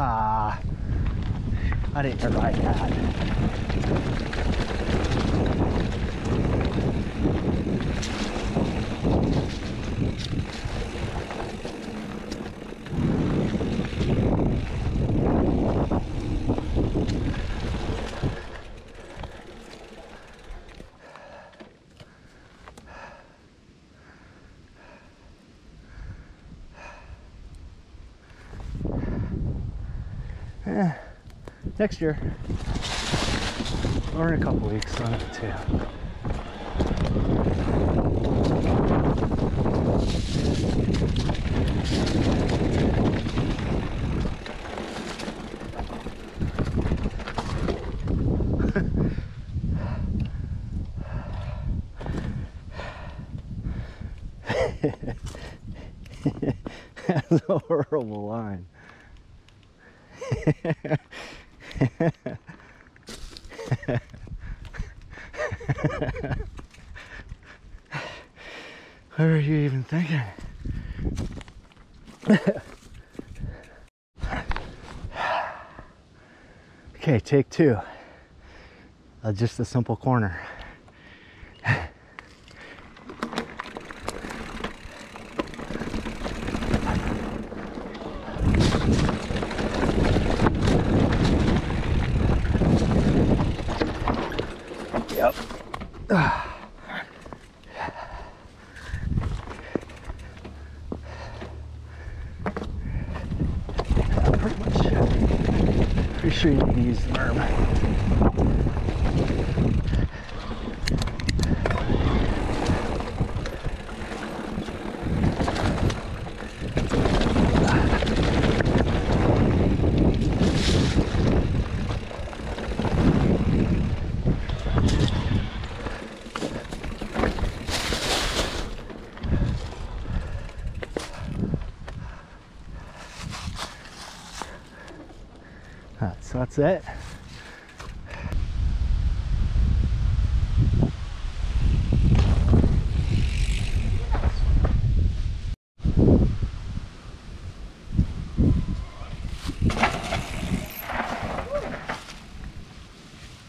ああれちょっとはいはいはい。Eh, next year. Or in a couple weeks on it too. That's a horrible line. What are you even thinking? okay, take two. Uh, just a simple corner. Yep. Pretty much. Pretty sure you to use the arm. So that's it.